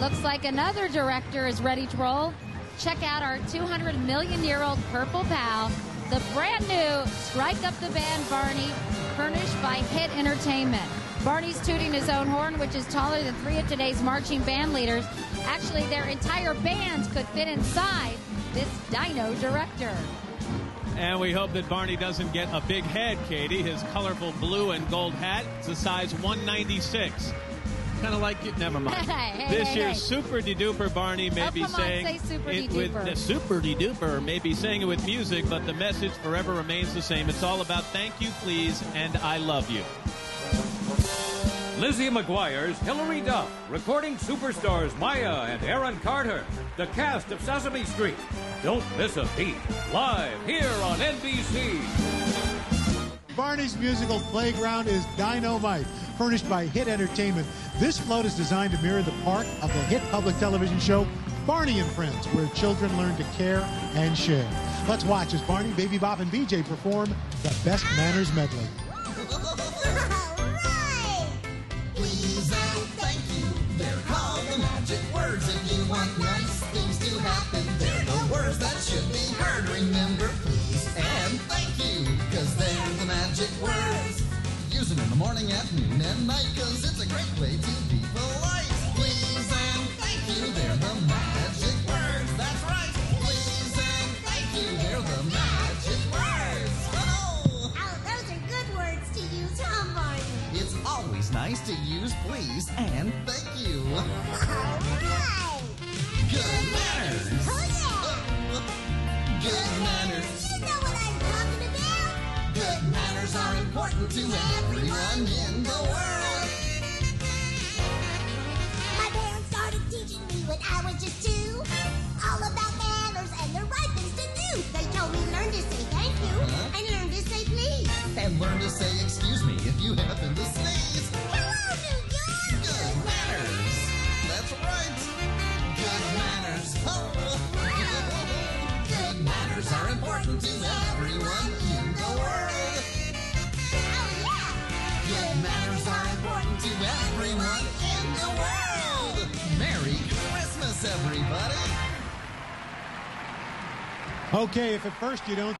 Looks like another director is ready to roll. Check out our 200 million year old purple pal, the brand new Strike Up the Band Barney, furnished by Hit Entertainment. Barney's tooting his own horn, which is taller than three of today's marching band leaders. Actually, their entire bands could fit inside this dino director. And we hope that Barney doesn't get a big head, Katie. His colorful blue and gold hat is a size 196. Kind of like it. Never mind. Hey, this hey, year's hey. super de duper Barney may Oh, be come on, saying say super it with de-duper. the super de duper may be saying it with music, but the message forever remains the same. It's all about thank you, please, and I love you. Lizzie McGuire's Hilary Duff, recording superstars Maya and Aaron Carter, the cast of Sesame Street. Don't miss a beat. Live here on NBC. Barney's musical playground is Dynamite, furnished by Hit Entertainment. This float is designed to mirror the park of the hit public television show Barney and Friends, where children learn to care and share. Let's watch as Barney, Baby Bop, and BJ perform the Best Manners Medley. Please and thank you. They're called the magic words. If you want nice things to happen, they're the words that should be heard. Remember, Use them in the morning, afternoon, and night. Cause it's a great way to be polite. Please and thank you. They're the magic words. That's right. Please and thank you. They're the magic words. Oh! Oh, those are good words to use, huh, Barney? It's always nice to use please and thank you. All right. Good Good are important to everyone in the world. My parents started teaching me when I was just two. All about manners and the right things to do. They told me learn to say thank you uh-huh. and learn to say please. And learn to say excuse me if you happen to sneeze. Everybody. Okay, if at first you don't